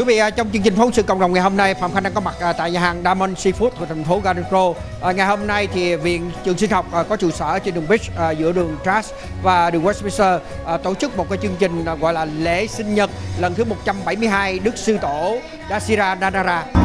Quý vị à, trong chương trình phóng sự cộng đồng ngày hôm nay, Phạm Khanh đang có mặt à, tại nhà hàng Diamond Seafood của thành phố Garden Grove. À, ngày hôm nay thì viện trường sinh học có trụ sở trên đường Beach giữa đường Trash và đường Westminster tổ chức một cái chương trình gọi là lễ sinh nhật lần thứ 172 Đức sư tổ Dasira Danara.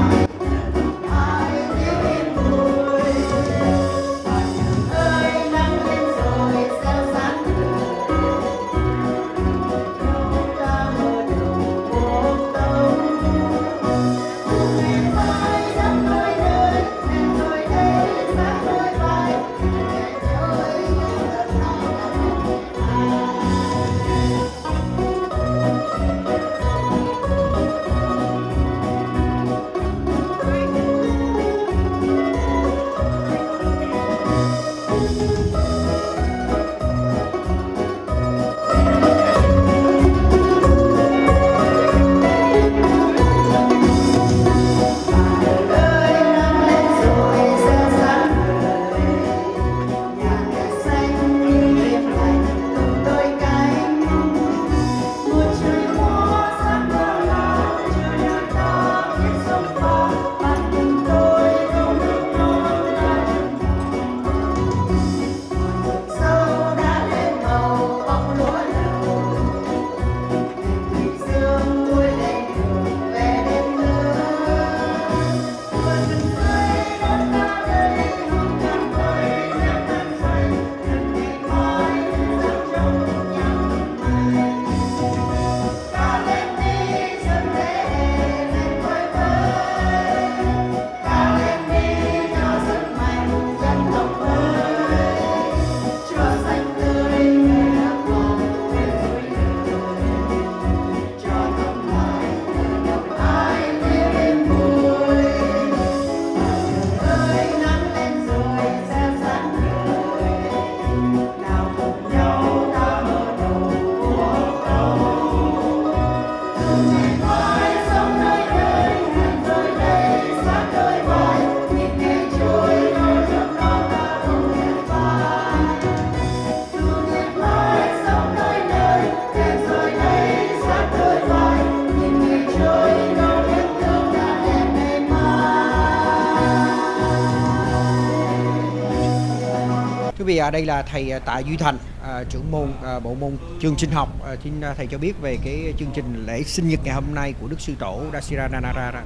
À, đây là thầy à, Tạ Duy Thành, à, trưởng môn à, bộ môn trường sinh học. À, xin à, thầy cho biết về cái chương trình lễ sinh nhật ngày hôm nay của Đức sư tổ Dasira Nanara.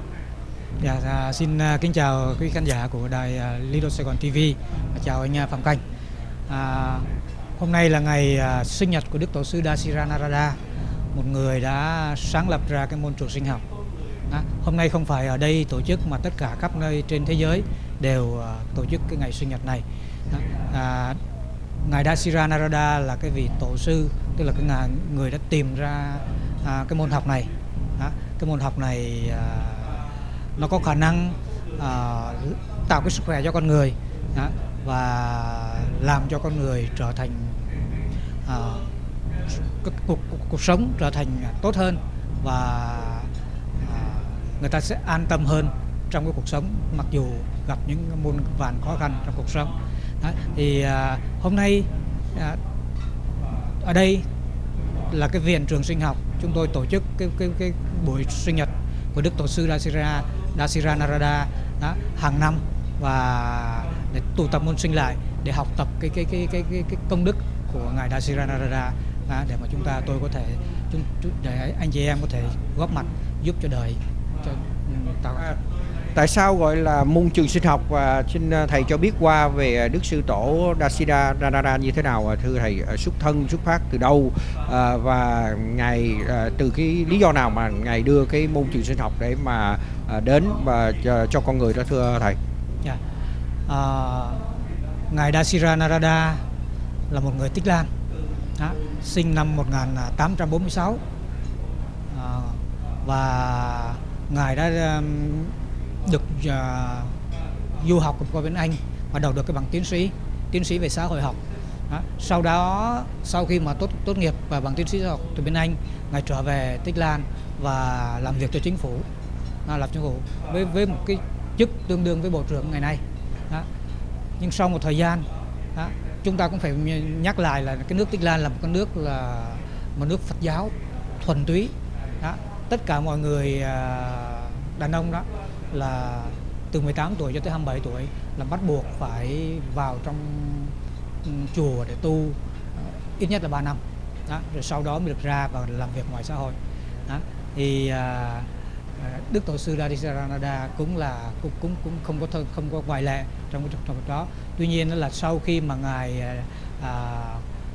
Dạ, dạ à, xin kính chào quý khán giả của đài à, Lido Sài Gòn TV. Chào anh à, Phạm Canh. À, hôm nay là ngày à, sinh nhật của Đức Tổ sư Dasira Narada, một người đã sáng lập ra cái môn trường sinh học. À, hôm nay không phải ở đây tổ chức mà tất cả các nơi trên thế giới đều à, tổ chức cái ngày sinh nhật này. À, ngài Dasira Narada là cái vị tổ sư, tức là cái ngài, người đã tìm ra à, cái môn học này. à, cái môn học này à, nó có khả năng à, tạo cái sức khỏe cho con người à, và làm cho con người trở thành à, cuộc, cuộc, cuộc, cuộc sống trở thành tốt hơn và à, người ta sẽ an tâm hơn trong cái cuộc sống mặc dù gặp những muôn vàn khó khăn trong cuộc sống đó, thì à, hôm nay à, ở đây là cái viện trường sinh học. Chúng tôi tổ chức cái cái cái buổi sinh nhật của Đức Tổ sư Dasira Dasira Narada đó, hàng năm và để tụ tập môn sinh lại để học tập cái cái cái cái cái, cái công đức của ngài Dasira Narada đó, để mà chúng ta tôi có thể chúng, để anh chị em có thể góp mặt giúp cho đời cho ừ, tạo tại sao gọi là môn trường sinh học và xin à, thầy cho biết qua về à, Đức sư tổ Dasira Danara như thế nào à, thưa thầy xuất thân xuất phát từ đâu và ngài từ cái lý do nào mà ngài đưa cái môn trường sinh học để mà đến và cho, cho con người đó thưa thầy. Yeah. À, ngài Dasira Narada là một người Tích Lan đó, sinh năm 1846 à, và ngài đã được uh, du học qua bên Anh và đầu được cái bằng tiến sĩ tiến sĩ về xã hội học đó. sau đó sau khi mà tốt tốt nghiệp và bằng tiến sĩ học từ bên Anh ngài trở về Tích Lan và làm việc cho chính phủ à, làm chính phủ với với một cái chức tương đương với bộ trưởng ngày nay đó. nhưng sau một thời gian đó, chúng ta cũng phải nhắc lại là cái nước Tích Lan là một cái nước là một nước Phật giáo thuần túy đó. tất cả mọi người à, đàn ông đó là từ 18 tuổi cho tới 27 tuổi là bắt buộc phải vào trong ừ, chùa để tu ờ, ít nhất là 3 năm đó, rồi sau đó mới được ra và làm việc ngoài xã hội đó. thì à, à Đức Tổ sư Radhisaranada cũng là cũng cũng cũng không có thôi không có ngoại lệ trong cái trường hợp đó tuy nhiên là sau khi mà ngài à, à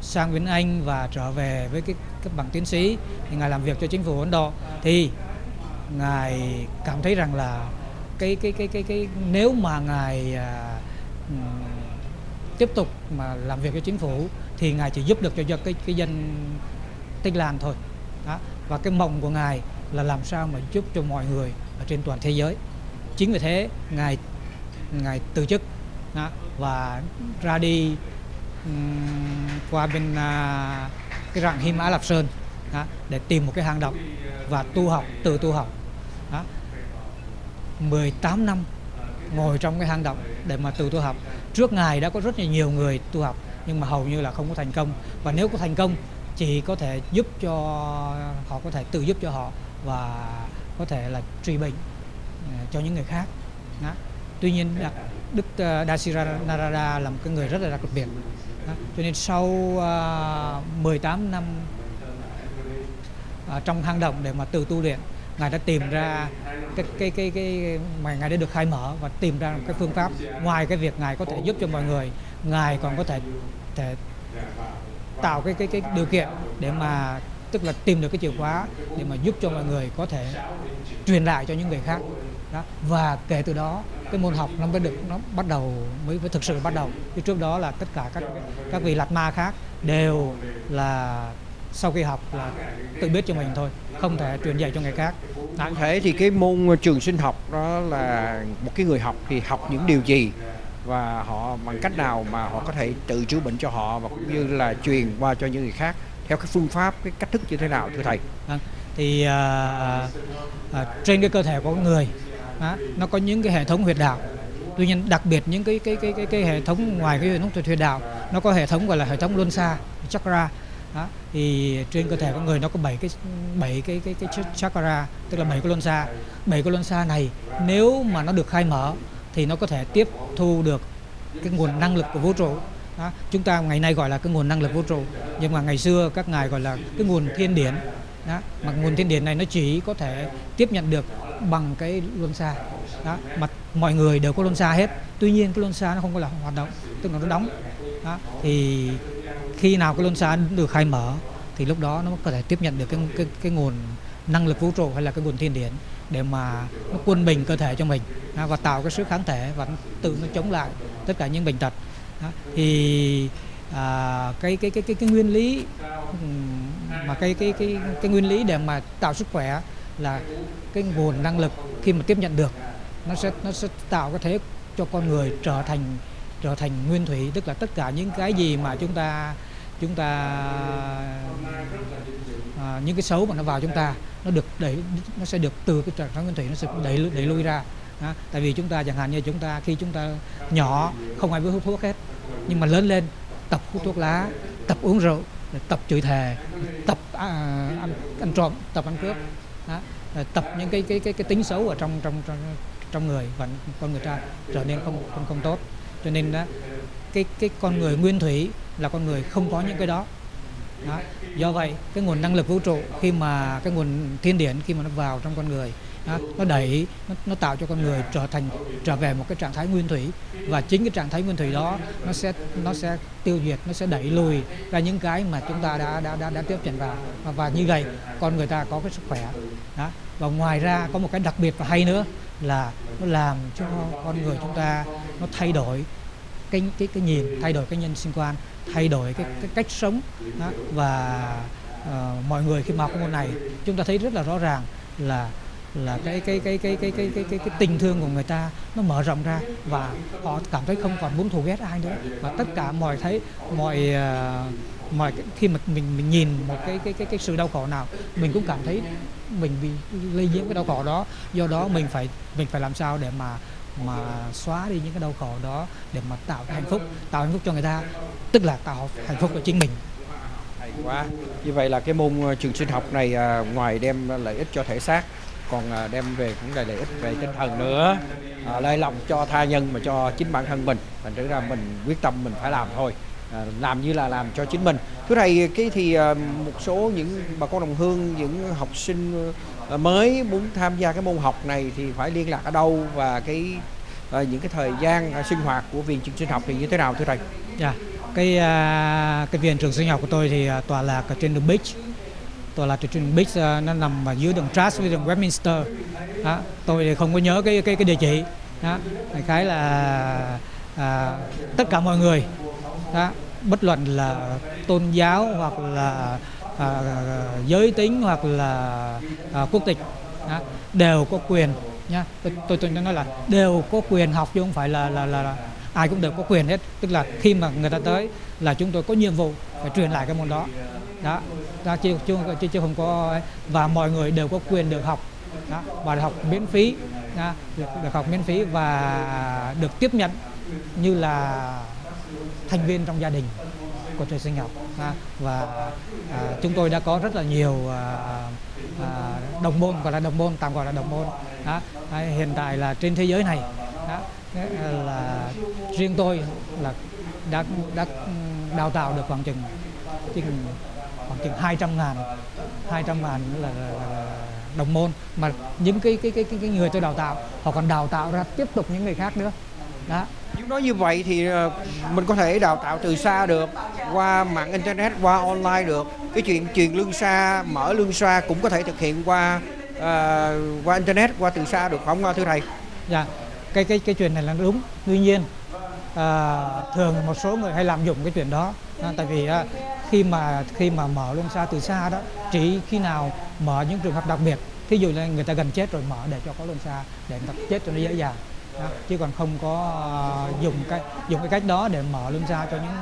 sang bên Anh và trở về với cái cấp bằng tiến sĩ thì ngài làm việc cho chính phủ Ấn Độ thì ngài cảm thấy rằng là cái cái cái cái cái nếu mà ngài à, ừ, tiếp tục mà làm việc cho chính phủ thì ngài chỉ giúp được cho, cho cái cái dân Tích Lan thôi đó. và cái mộng của ngài là làm sao mà giúp cho mọi người ở trên toàn thế giới chính vì thế ngài ngài từ chức đó, và ra đi ừ, qua bên à, cái rặng Him Á Lạp Sơn đó, để tìm một cái hang động và tu học tự tu học đó. 18 năm ngồi trong cái hang động để mà tự tu học trước ngài đã có rất là nhiều người tu học nhưng mà hầu như là không có thành công và nếu có thành công chỉ có thể giúp cho họ có thể tự giúp cho họ và có thể là trị bệnh ờ, cho những người khác đó. tuy nhiên đức ờ, Dasira Narada là một cái người rất là đặc biệt đó. cho nên sau ờ, uh, 18 năm trong hang động để mà tự tu luyện ngài đã tìm ra cái cái cái cái mà ngài đã được khai mở và tìm ra một cái phương pháp ngoài cái việc ngài có thể giúp cho mọi người, ngài còn có thể thể tạo cái cái cái điều kiện để mà, tức là tìm được cái chìa khóa để mà giúp cho mọi người có thể truyền lại cho những người khác đó. và kể từ đó, cái môn học nó mới được, nó bắt đầu, mới mới thực sự bắt đầu chứ trước đó là tất cả các các vị lạt ma khác đều là sau khi học là tự biết cho mình thôi không thể truyền dạy cho người khác đó. Thể thì cái môn trường sinh học đó là một cái người học thì học những điều gì và họ bằng cách nào mà họ có thể tự chữa bệnh cho họ và cũng như là truyền qua cho những người khác theo cái phương pháp cái cách thức như thế nào thưa thầy Vâng. thì à, à, trên cái cơ thể của con người á, nó có những cái hệ thống huyệt đạo tuy nhiên đặc biệt những cái cái cái cái, cái hệ thống ngoài cái hệ thống huyệt đạo nó có hệ thống gọi là hệ thống luân xa chakra đó. thì trên cơ thể con người nó có bảy cái bảy cái cái cái chakra, tức là bảy cái luân xa bảy cái luân xa này, nếu mà nó được khai mở, thì nó có thể tiếp thu được cái nguồn năng lực của vũ trụ đó. chúng ta ngày nay gọi là cái nguồn năng lực vũ trụ, nhưng mà ngày xưa các ngài gọi là cái nguồn thiên điển đó. mà nguồn thiên điển này nó chỉ có thể tiếp nhận được bằng cái luân xa đó. mà mọi người đều có luân xa hết tuy nhiên cái luân xa nó không có là hoạt động, tức là nó đóng đó. thì khi nào cái luân xa được khai mở thì lúc đó nó có thể tiếp nhận được cái cái cái nguồn năng lực vũ trụ hay là cái nguồn thiên điển để mà nó quân bình cơ thể cho mình và tạo cái sức kháng thể và tự nó chống lại tất cả những bệnh tật. Thì à, cái, cái cái cái cái nguyên lý mà cái cái cái cái nguyên lý để mà tạo sức khỏe là cái nguồn năng lực khi mà tiếp nhận được nó sẽ nó sẽ tạo cái thế cho con người trở thành trở thành nguyên thủy tức là tất cả những cái gì mà chúng ta chúng ta à, những cái xấu mà nó vào chúng ta nó được đẩy nó sẽ được từ cái trạng thái nguyên thủy nó sẽ đẩy đẩy lui ra à, tại vì chúng ta chẳng hạn như chúng ta khi chúng ta nhỏ không ai biết hút thuốc hết nhưng mà lớn lên tập hút thuốc lá tập uống rượu tập chửi thề tập à, ăn, ăn trộm tập ăn cướp đó. Tập những cái cái cái cái tính xấu ở trong trong trong trong người và con người ta trở nên không không không tốt cho nên đó cái cái con người nguyên thủy là con người không có những cái đó. Đó. do vậy cái nguồn năng lực vũ trụ khi mà cái nguồn thiên điển khi mà nó vào trong con người đó, nó đẩy nó, nó tạo cho con người trở thành trở về một cái trạng thái nguyên thủy. Và chính cái trạng thái nguyên thủy đó nó sẽ nó sẽ tiêu diệt nó sẽ đẩy lùi ra những cái mà chúng ta đã đã đã, đã tiếp nhận vào. Và, và như vậy con người ta có cái sức khỏe. Đó. Và ngoài ra có một cái đặc biệt và hay nữa là nó làm cho con người chúng ta nó thay đổi cái cái cái nhìn thay đổi cái nhân sinh quan thay đổi cái, cái cách sống đó. và uh, mọi người khi mà học môn này chúng ta thấy rất là rõ ràng là là cái cái cái cái cái cái cái cái, cái tình thương của người ta nó mở rộng ra và họ cảm thấy không còn muốn thù ghét ai nữa và tất cả mọi thấy mọi uh, mọi khi mà mình mình nhìn một cái cái cái cái sự đau khổ nào mình cũng cảm thấy mình bị lây nhiễm cái đau khổ đó. Do đó mình phải mình phải làm sao để mà mà xóa đi những cái đau khổ đó để mà tạo hạnh phúc tạo hạnh phúc cho người ta tức là tạo hạnh phúc cho chính mình. Hay quá. Như vậy là cái môn ờ, trường sinh học này à, ngoài đem lợi ích cho thể xác còn à, đem về cũng là lợi ích về tinh thần nữa. À, lòng cho tha nhân mà cho chính bản thân mình. Thành ra mình quyết tâm mình phải làm thôi À, làm như là làm cho chính mình thưa thầy cái thì à, một số những bà con đồng hương những học sinh à, mới muốn tham gia cái môn học này thì phải liên lạc ở đâu và cái những cái thời gian sinh hoạt của viện trường sinh học thì như thế nào thưa thầy Dạ, cái cái viện trường sinh học của tôi thì tòa tọa lạc ở trên đường Beach. Tọa lạc ở trên đường Beach nó nằm ở dưới đường Trask với đường Westminster. Đó, tôi thì không có nhớ cái cái cái địa chỉ. Đó, cái khái là à, tất cả mọi người đó, bất luận là tôn giáo hoặc là à, giới tính hoặc là à, quốc tịch đó, đều có quyền nhá. Tôi, tôi tôi nói là đều có quyền học chứ không phải là là là, là ai cũng đều có quyền hết. Tức là khi mà người ta tới là chúng tôi có nhiệm vụ phải truyền lại cái môn đó. Đó, đó chứ, chứ, chứ, chứ không có và mọi người đều có quyền được học đó, và được học miễn phí đó, được, được học miễn phí và được tiếp nhận như là thành viên trong gia đình của trường sinh học. À, và à, chúng tôi đã có rất là nhiều à, à, đồng môn gọi là đồng môn tạm gọi là đồng môn. Đó. À, hiện tại là trên thế giới này đó, là riêng tôi là đã đã đào tạo được khoảng chừng chừng khoảng chừng 200 ngàn 200 ngàn là, là, là đồng môn. Mà những cái cái cái cái cái người tôi đào tạo họ còn đào tạo ra tiếp tục những người khác nữa đó. Nếu nói như vậy thì ờ, mình có thể đào tạo từ xa được qua mạng internet qua online được. Cái chuyện truyền lương xa mở lương xa cũng có thể thực hiện qua à, qua internet qua từ xa được không thưa thầy? Dạ. Cái cái cái chuyện này là đúng. Tuy nhiên à, thường một số người hay làm dụng cái chuyện đó. À, tại vì à, khi mà khi mà mở luân xa từ xa đó chỉ khi nào mở những trường hợp đặc biệt thí dụ là người ta gần chết rồi mở để cho có luân xa để người ta chết cho nó dễ dàng đó, chứ còn không có ờ, dùng cái dùng cái cách đó để mở lưng xa cho những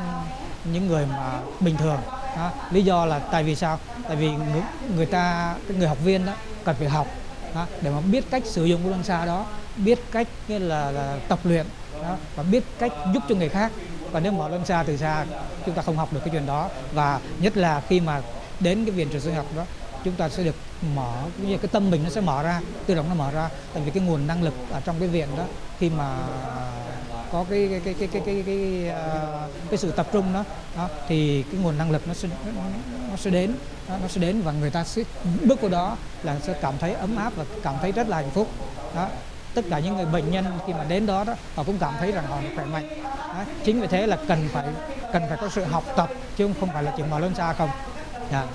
những người mà bình thường. Đó. lý do là tại vì sao? Tại vì người, người ta cái người học viên đó cần phải học đó, để mà biết cách sử dụng cái luân xa đó biết cách cái là, là tập luyện đó, và biết cách giúp cho người khác. Và nếu mở luân xa từ xa chúng ta không học được cái chuyện đó. Và nhất là khi mà đến cái viện trường sinh học đó chúng ta sẽ được mở cũng như cái tâm mình nó sẽ mở ra tự động nó mở ra tại vì cái nguồn năng lực ở trong cái viện đó khi mà có cái cái cái cái cái cái cái, uh, cái sự tập trung đó, đó thì cái nguồn năng lực nó sẽ nó sẽ đến đó, nó sẽ đến và người ta sẽ bước vào đó là sẽ cảm thấy ấm áp và cảm thấy rất là hạnh phúc đó tất cả những người bệnh nhân khi mà đến đó đó họ cũng cảm thấy rằng họ khỏe mạnh đó. chính vì thế là cần phải cần phải có sự học tập chứ không phải là chỉ mở lên xa không yeah.